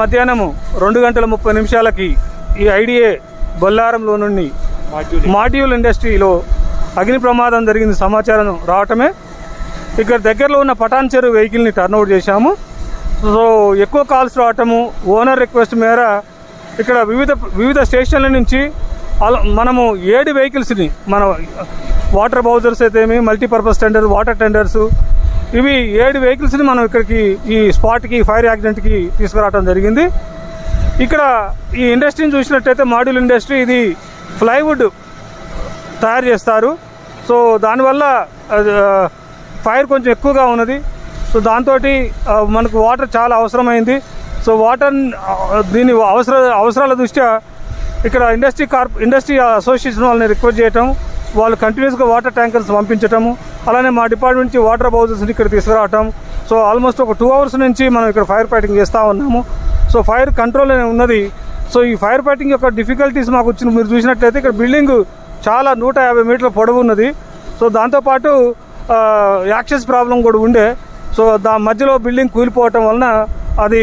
మధ్యాహ్నము రెండు గంటల ముప్పై నిమిషాలకి ఈ ఐడిఏ బొల్లారంలో నుండి మాడ్యూల్. ఇండస్ట్రీలో అగ్ని ప్రమాదం జరిగింది సమాచారం రావటమే. ఇక్కడ దగ్గరలో ఉన్న పటాన్ చెరువు వెహికల్ని టర్న్అవుట్ చేశాము. సో ఎక్కువ కాల్స్ రావటము ఓనర్ రిక్వెస్ట్ మేర ఇక్కడ వివిధ వివిధ స్టేషన్ల నుంచి మనము ఏడు వెహికల్స్ని మన వాటర్ బౌజర్స్ అయితేమి మల్టీపర్పస్ టెండర్ వాటర్ టెండర్స్ ఇవి ఏడు వెహికల్స్ని మనం ఇక్కడికి ఈ స్పాట్కి ఫైర్ యాక్సిడెంట్కి తీసుకురావడం జరిగింది. ఇక్కడ ఈ ఇండస్ట్రీని చూసినట్టయితే మాడ్యూల్ ఇండస్ట్రీ ఇది ప్లైవుడ్ తయారు చేస్తారు. సో దానివల్ల అది, ఫైర్ కొంచెం ఎక్కువగా ఉన్నది. సో దాంతో మనకు వాటర్ చాలా అవసరమైంది. సో వాటర్ దీని అవసర అవసరాల దృష్ట్యా ఇక్కడ ఇండస్ట్రీ కార్ప్ ఇండస్ట్రీ అసోసియేషన్ వాళ్ళని రిక్వెస్ట్ చేయటం వాళ్ళు కంటిన్యూస్గా వాటర్ ట్యాంకర్స్ పంపించటము అలానే మా డిపార్ట్మెంట్ నుంచి వాటర్ బౌజర్స్ని ఇక్కడ తీసుకురావటం. సో ఆల్మోస్ట్ ఒక టూ అవర్స్ నుంచి మనం ఇక్కడ ఫైర్ ఫైటింగ్ చేస్తూ ఉన్నాము. సో ఫైర్ కంట్రోల్ ఉన్నది. సో ఈ ఫైర్ ఫైటింగ్ యొక్క డిఫికల్టీస్ మాకు వచ్చిన మీరు చూసినట్లయితే ఇక్కడ బిల్డింగ్ చాలా నూట యాభై మీటర్ల పొడవు ఉన్నది. సో దాంతోపాటు యాక్సెస్ ప్రాబ్లం కూడా ఉండే. సో దా మధ్యలో బిల్డింగ్ కూలిపోవటం వలన అది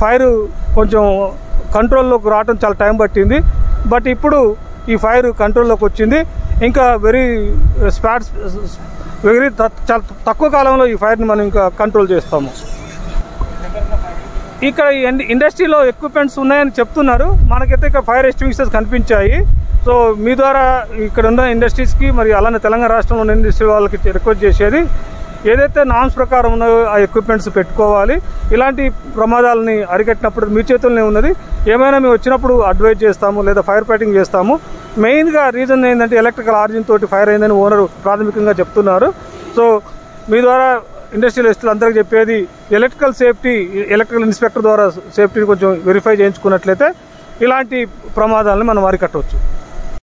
ఫైర్ కొంచెం కంట్రోల్లోకి రావడం చాలా టైం పట్టింది. బట్ ఇప్పుడు ఈ ఫైర్ కంట్రోల్లోకి వచ్చింది. ఇంకా వెరీ స్పాట్స్ వెరీ చాలా తక్కువ కాలంలో ఈ ఫైర్ని మనం ఇంకా కంట్రోల్ చేస్తాము. ఇక్కడ ఈ ఇండస్ట్రీలో ఎక్విప్మెంట్స్ ఉన్నాయని చెప్తున్నారు. మనకైతే ఇక్కడ ఫైర్ ఎస్టింగ్విషర్స్ కనిపించాయి. సో మీ ద్వారా ఇక్కడ ఉన్న ఇండస్ట్రీస్కి మరి అలానే తెలంగాణ రాష్ట్రంలో ఉన్న ఇండస్ట్రీ వాళ్ళకి రిక్వెస్ట్ చేసేది. ఏదైతే నామ్స్ ప్రకారం ఉన్నాయో ఆ ఎక్విప్మెంట్స్ పెట్టుకోవాలి. ఇలాంటి ప్రమాదాలని అరికట్టినప్పుడు మీ చేతుల్లోనే ఉన్నది. ఏమైనా మేము వచ్చినప్పుడు అడ్వైజ్ చేస్తాము లేదా ఫైర్ ఫైటింగ్ చేస్తాము. మెయిన్గా రీజన్ ఏంటంటే ఎలక్ట్రికల్ ఆర్జిన్ తోటి ఫైర్ అయిందని ఓనర్ ప్రాథమికంగా చెప్తున్నారు. సో మీ ద్వారా ఇండస్ట్రియలిస్టులు అందరికీ చెప్పేది ఎలక్ట్రికల్ సేఫ్టీ ఎలక్ట్రికల్ ఇన్స్పెక్టర్ ద్వారా సేఫ్టీని కొంచెం వెరిఫై చేయించుకున్నట్లయితే ఇలాంటి ప్రమాదాలను మనం అరికట్టవచ్చు.